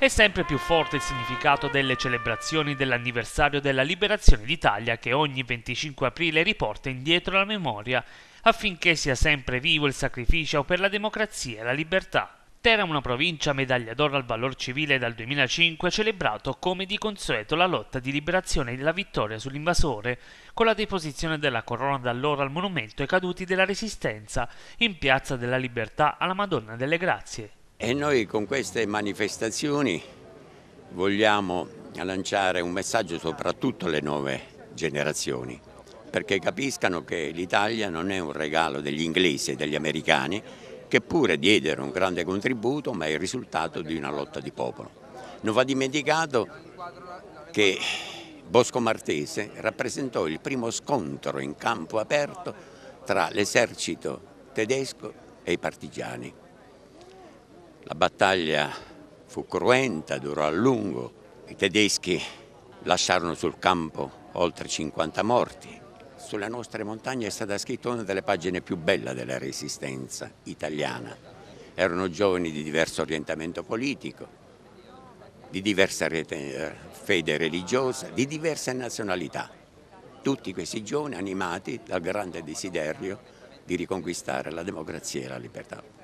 È sempre più forte il significato delle celebrazioni dell'anniversario della liberazione d'Italia che ogni 25 aprile riporta indietro la memoria affinché sia sempre vivo il sacrificio per la democrazia e la libertà. Teramo una provincia medaglia d'oro al valor civile dal 2005 ha celebrato come di consueto la lotta di liberazione e la vittoria sull'invasore con la deposizione della corona d'allora al monumento ai caduti della resistenza in piazza della libertà alla Madonna delle Grazie. E noi con queste manifestazioni vogliamo lanciare un messaggio soprattutto alle nuove generazioni perché capiscano che l'Italia non è un regalo degli inglesi e degli americani che pure diedero un grande contributo, ma è il risultato di una lotta di popolo. Non va dimenticato che Bosco Martese rappresentò il primo scontro in campo aperto tra l'esercito tedesco e i partigiani. La battaglia fu cruenta, durò a lungo, i tedeschi lasciarono sul campo oltre 50 morti, sulle nostre montagne è stata scritta una delle pagine più belle della resistenza italiana. Erano giovani di diverso orientamento politico, di diversa fede religiosa, di diverse nazionalità. Tutti questi giovani animati dal grande desiderio di riconquistare la democrazia e la libertà.